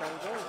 Go, go.